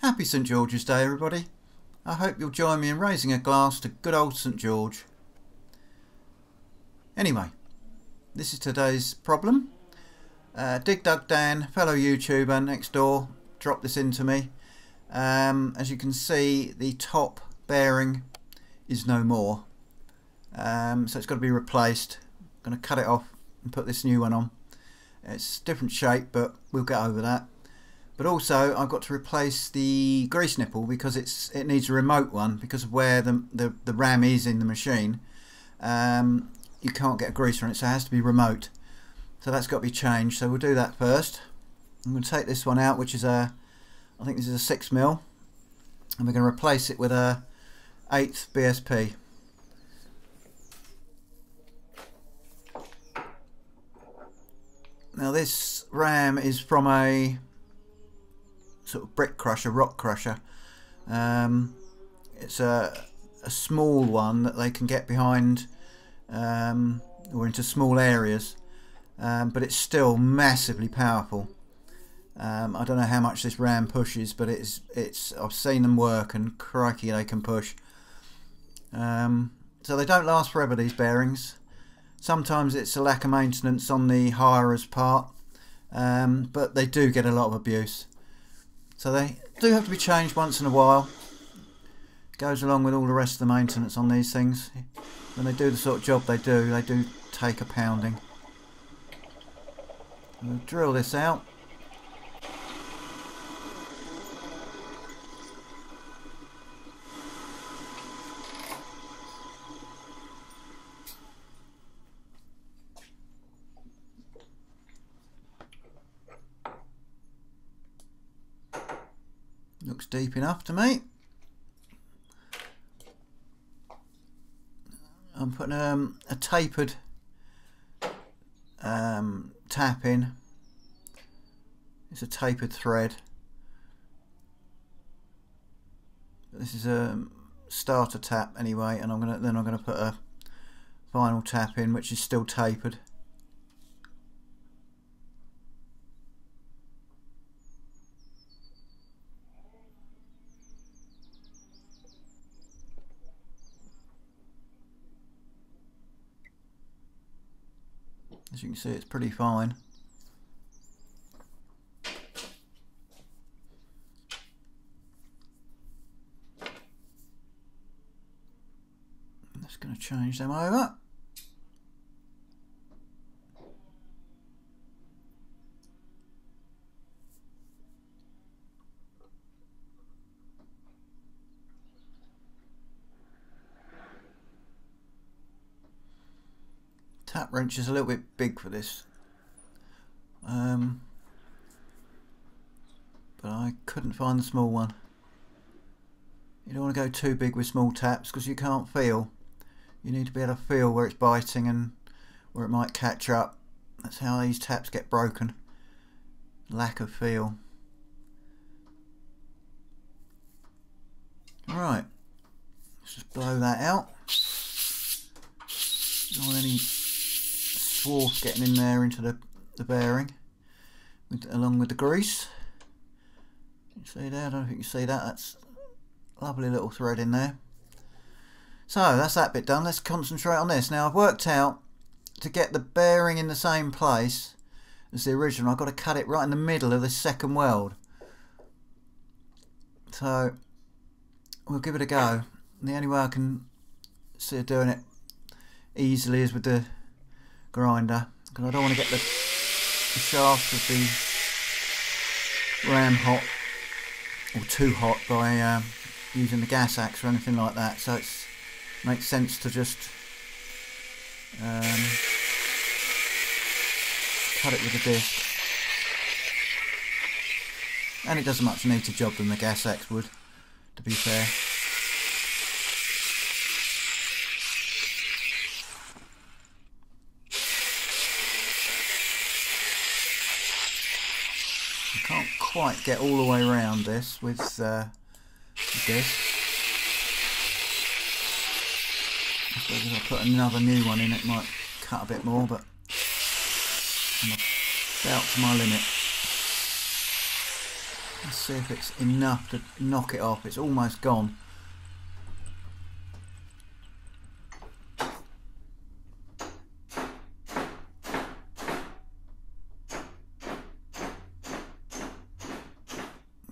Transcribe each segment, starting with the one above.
Happy St George's Day everybody. I hope you'll join me in raising a glass to good old St George. Anyway, this is today's problem. Uh, Dig Dug Dan, fellow YouTuber next door, dropped this into me. Um, as you can see, the top bearing is no more. Um, so it's got to be replaced. I'm going to cut it off and put this new one on. It's different shape, but we'll get over that. But also, I've got to replace the grease nipple because it's it needs a remote one because of where the the, the RAM is in the machine. Um, you can't get a greaser on it, so it has to be remote. So that's got to be changed. So we'll do that first. I'm going to take this one out, which is a, I think this is a six mil, and we're going to replace it with a eighth BSP. Now this RAM is from a sort of brick crusher, rock crusher. Um, it's a, a small one that they can get behind um, or into small areas, um, but it's still massively powerful. Um, I don't know how much this RAM pushes, but it's it's I've seen them work, and crikey, they can push. Um, so they don't last forever. These bearings. Sometimes it's a lack of maintenance on the hirer's part, um, but they do get a lot of abuse. So they do have to be changed once in a while. Goes along with all the rest of the maintenance on these things. When they do the sort of job they do, they do take a pounding. We'll drill this out. Looks deep enough to me. I'm putting um, a tapered um, tap in. It's a tapered thread. This is a starter tap anyway, and I'm gonna then I'm gonna put a final tap in, which is still tapered. As you can see, it's pretty fine. I'm just going to change them over. Tap wrench is a little bit big for this. Um, but I couldn't find the small one. You don't want to go too big with small taps because you can't feel. You need to be able to feel where it's biting and where it might catch up. That's how these taps get broken. Lack of feel. Right, let's just blow that out. Don't want any swarf getting in there into the, the bearing with, along with the grease. You see there? I don't know if you can see that. That's lovely little thread in there. So that's that bit done. Let's concentrate on this. Now I've worked out to get the bearing in the same place as the original. I've got to cut it right in the middle of the second weld. So we'll give it a go. The only way I can see doing it easily is with the grinder because I don't want to get the, the shaft of the ram hot or too hot by um, using the gas axe or anything like that. So it makes sense to just um, cut it with a disc. And it does a much neater job than the gas axe would to be fair quite get all the way around this with, uh, this. I suppose if I put another new one in it might cut a bit more but I'm about to my limit. Let's see if it's enough to knock it off. It's almost gone.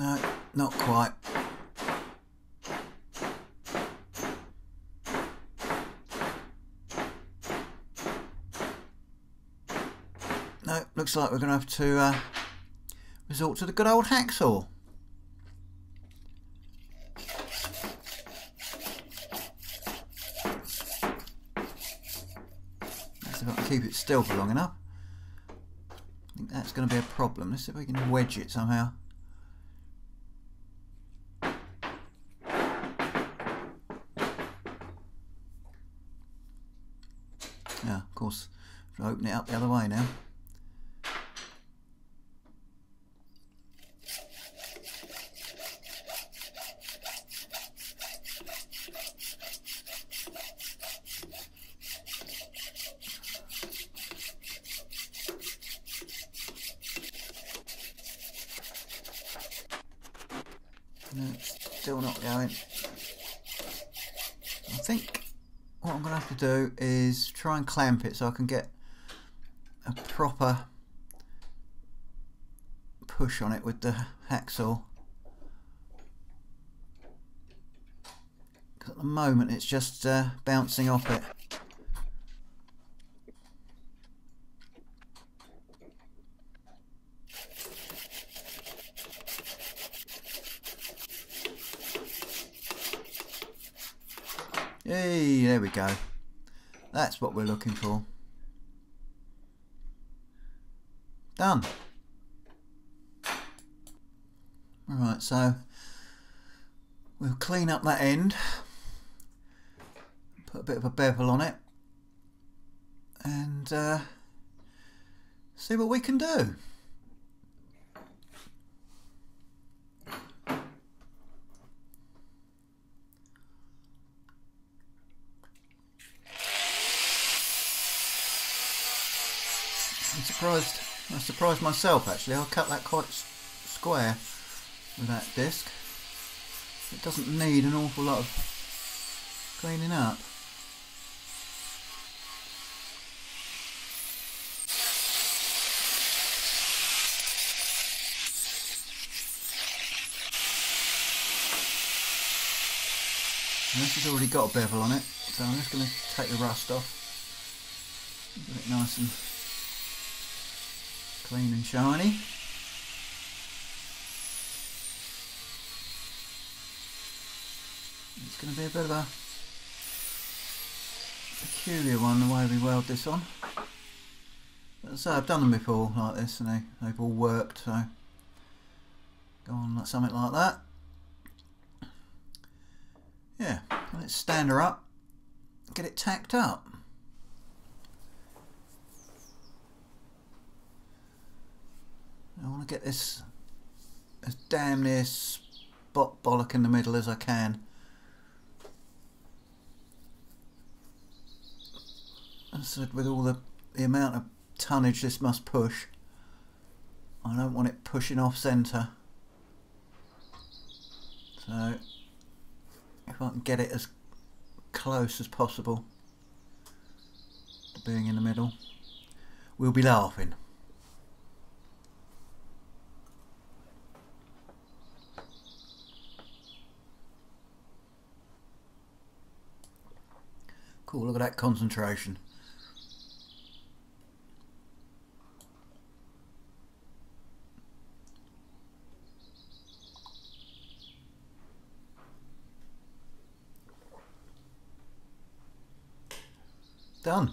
No, not quite. No, looks like we're going to have to uh, resort to the good old hacksaw. Let's see if I can keep it still for long enough. I think that's going to be a problem. Let's see if we can wedge it somehow. Yeah, of course, open it up the other way now. No, still not going. I think what I'm going to have to do is try and clamp it so I can get a proper push on it with the hacksaw. Because at the moment it's just uh, bouncing off it. Hey, there go. That's what we're looking for. Done. Alright, so we'll clean up that end, put a bit of a bevel on it, and uh, see what we can do. I'm surprised. I surprised myself actually. I cut that quite square with that disc. It doesn't need an awful lot of cleaning up. And this has already got a bevel on it, so I'm just going to take the rust off. Get it nice and clean and shiny. It's going to be a bit of a peculiar one the way we weld this on. But so I've done them before like this and they, they've all worked so go on like something like that. Yeah, let's stand her up, get it tacked up. I want to get this as damn near spot bollock in the middle as I can. I said with all the, the amount of tonnage this must push, I don't want it pushing off centre. So if I can get it as close as possible to being in the middle, we'll be laughing. Cool, look at that concentration. Done.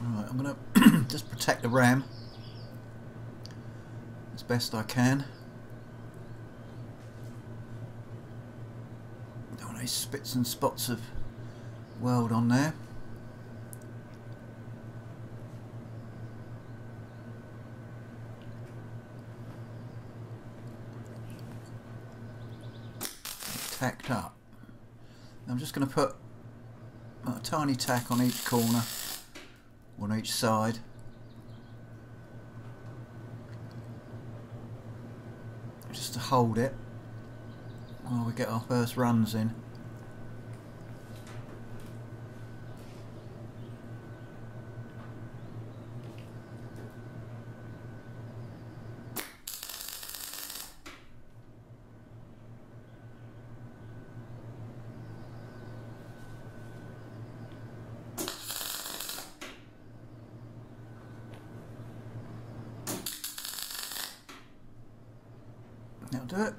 Right, I'm going to just protect the ram as best I can. Spits and spots of weld on there. Tacked up. I'm just going to put a tiny tack on each corner, on each side. Just to hold it while we get our first runs in. That'll do it.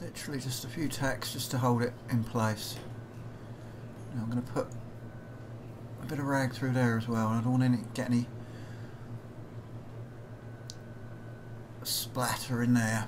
Literally just a few tacks just to hold it in place. Now I'm going to put a bit of rag through there as well. I don't want to get any splatter in there.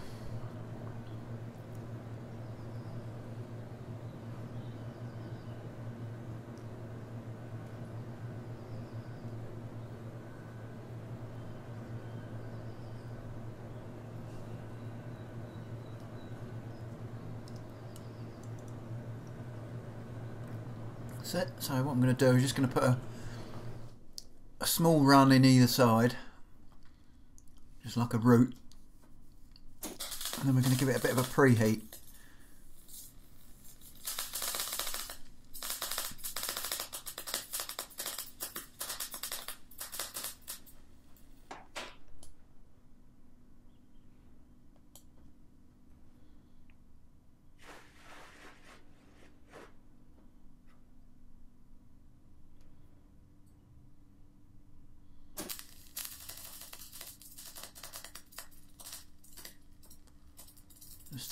That's it. So what I'm going to do is just going to put a, a small run in either side, just like a root, and then we're going to give it a bit of a preheat.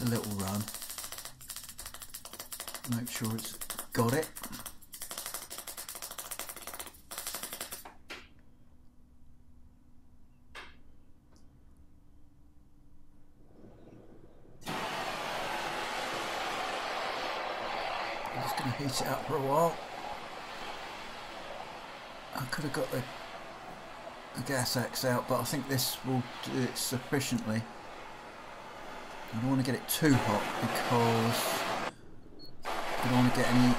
A little run. Make sure it's got it. I'm just going to heat it up for a while. I could have got the, the gas axe out but I think this will do it sufficiently I don't want to get it too hot because I don't want to get any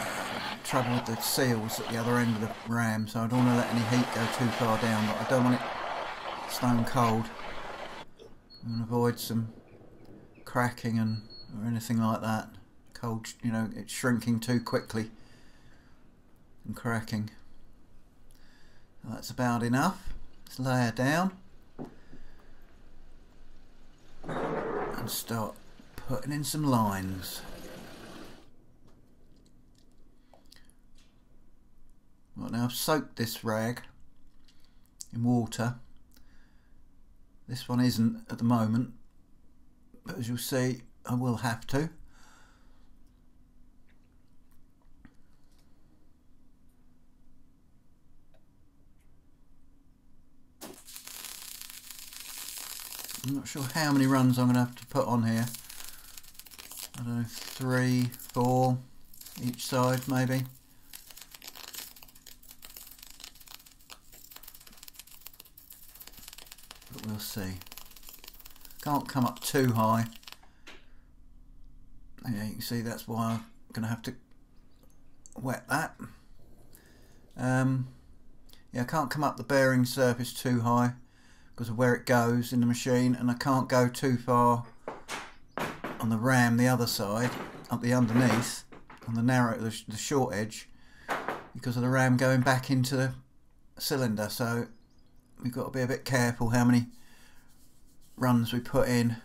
um, trouble with the seals at the other end of the ram so I don't want to let any heat go too far down but I don't want it stone cold. And avoid some cracking and or anything like that. Cold you know it's shrinking too quickly and cracking. That's about enough. Let's lay it down and start putting in some lines. Right now I've soaked this rag in water. This one isn't at the moment, but as you'll see I will have to. I'm not sure how many runs I'm going to have to put on here. I don't know, three, four each side maybe. But we'll see. Can't come up too high. Yeah, you can see that's why I'm going to have to wet that. Um, yeah, I can't come up the bearing surface too high because of where it goes in the machine and I can't go too far on the ram the other side up the underneath on the narrow the, the short edge because of the ram going back into the cylinder. So we've got to be a bit careful how many runs we put in.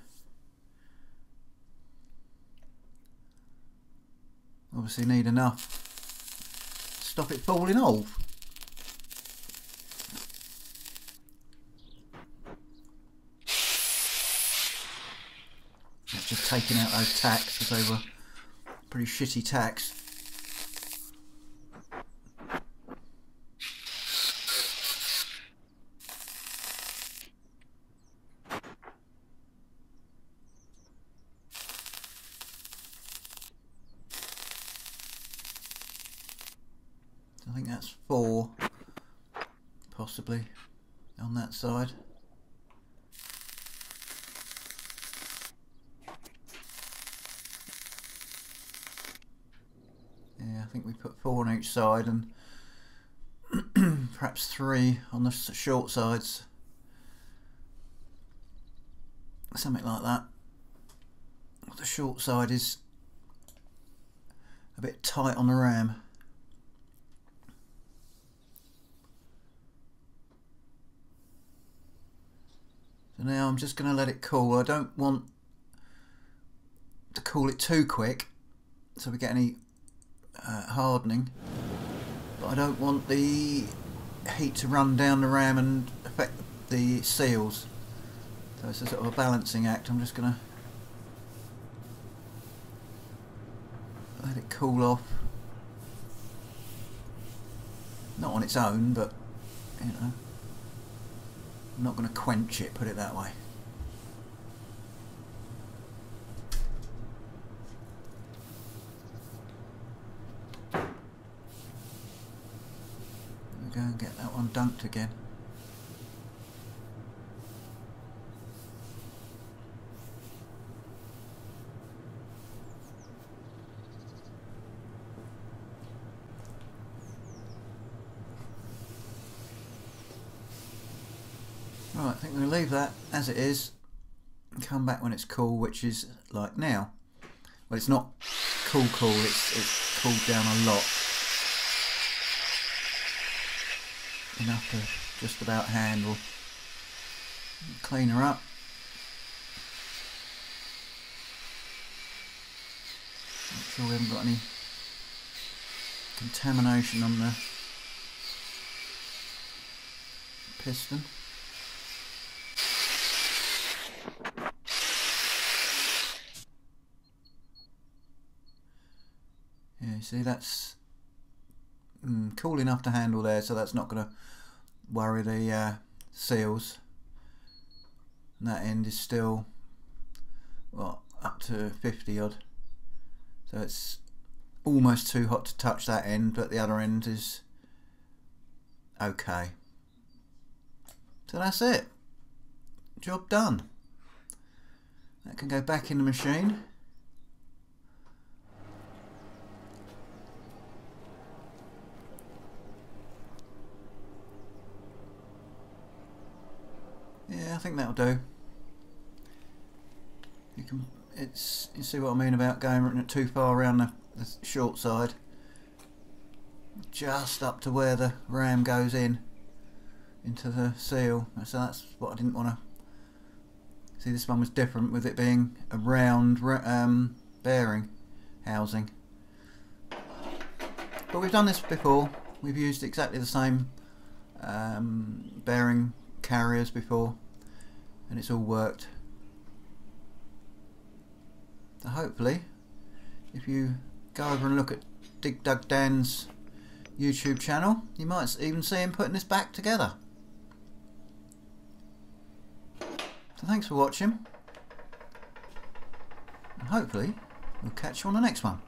Obviously need enough. Stop it falling off just taking out those tacks because they were pretty shitty tacks. I think that's four, possibly, on that side. think we put four on each side and perhaps three on the short sides. something like that. The short side is a bit tight on the ram. So now I'm just going to let it cool. I don't want to cool it too quick so we get any uh, hardening but I don't want the heat to run down the ram and affect the seals. So it's a sort of a balancing act. I'm just gonna let it cool off. Not on its own but you know I'm not going to quench it put it that way go and get that one dunked again. Right, I think we'll leave that as it is and come back when it's cool, which is like now. Well, it's not cool cool, it's, it's cooled down a lot. Enough to just about handle. Clean her up. Make sure we haven't got any contamination on the piston. Yeah, see that's mm, cool enough to handle there so that's not going to worry the uh, seals. And that end is still what up to 50 odd. So it's almost too hot to touch that end but the other end is okay. So that's it. Job done. That can go back in the machine Yeah, I think that'll do. You can, it's, you see what I mean about going too far around the, the short side. Just up to where the ram goes in, into the seal. So that's what I didn't want to. See, this one was different with it being a round um, bearing housing. But we've done this before. We've used exactly the same um, bearing carriers before and it's all worked. So hopefully if you go over and look at Dig Dug Dan's YouTube channel you might even see him putting this back together. So thanks for watching. And hopefully we'll catch you on the next one